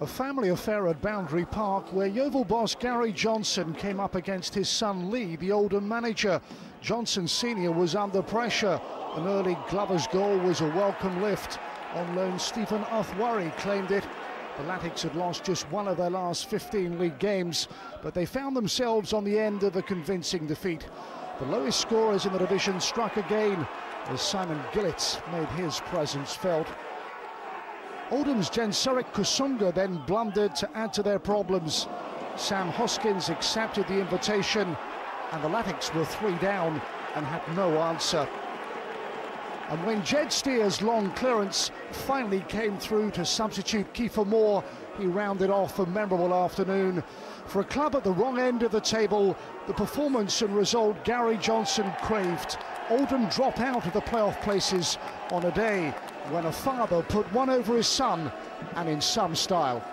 A family affair at Boundary Park where Yeovil boss Gary Johnson came up against his son Lee, the Oldham manager. Johnson Sr. was under pressure. An early Glover's goal was a welcome lift. On loan, Stephen Arthurworrey claimed it. The Latics had lost just one of their last 15 league games, but they found themselves on the end of a convincing defeat. The lowest scorers in the division struck again as Simon Gillett made his presence felt. Oldham's Genseric Kusunga then blundered to add to their problems. Sam Hoskins accepted the invitation and the Latics were three down and had no answer. And when Jed Steer's long clearance finally came through to substitute Kieffer Moore, he rounded off a memorable afternoon. For a club at the wrong end of the table, the performance and result Gary Johnson craved. Oldham drop out of the playoff places on a day when a father put one over his son and in some style.